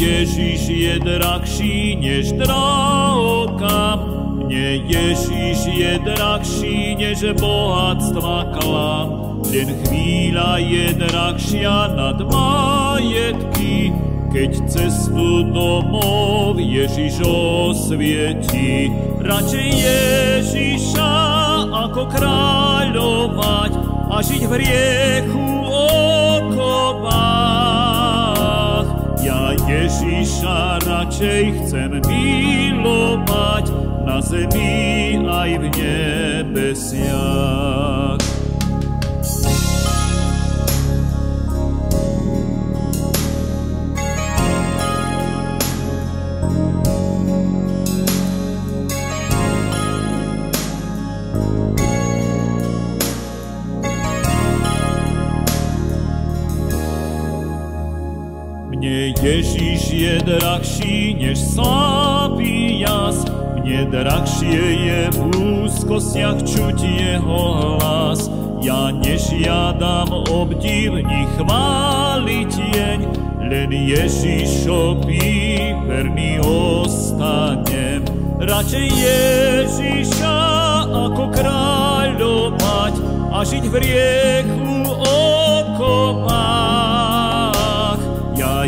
Ježiš je drahší než drahoka, mne Ježiš je drahší než bohatstva klam. Len chvíľa je drahšia nad majetky, keď cestu domov Ježiš osvietí. Radšej Ježiša ako kráľovať a žiť v riechu Ježiša radšej chcem milovať, na zemi aj v nebesiach. Mne Ježiš je drahší než slabý jas, mne drahšie je v úzkostiach čuť jeho hlas. Ja nežiadam obdivní chváliť jeň, len Ježišovi verný ostanem. Radšej Ježiša ako kráľovať a žiť v riechu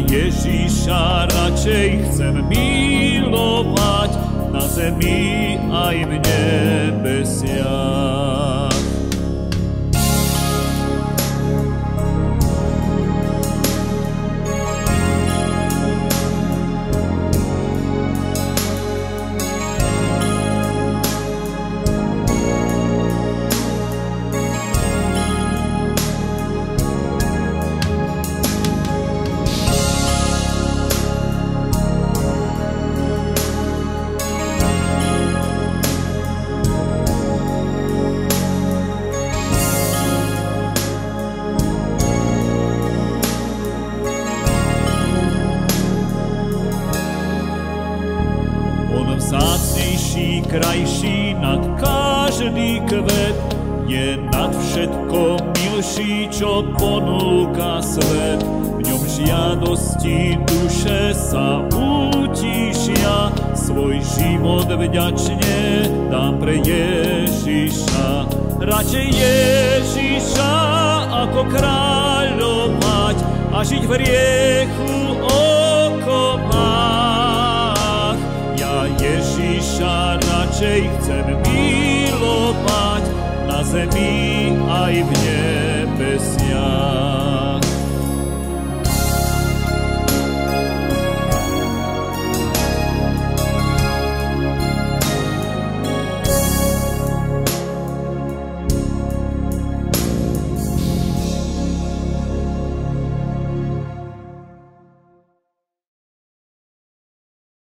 Ježiša radšej chcem milovať, na zemi aj v nebesiach. On vzácnejší, krajší nad každý kvet, je nad všetko milší, čo ponúka svet. V ňom žiadosti duše sa utíšia, svoj život vďačne dám pre Ježiša. Radšej Ježiša ako kráľovať a žiť v riechu milovať na zemi aj v nebesiach.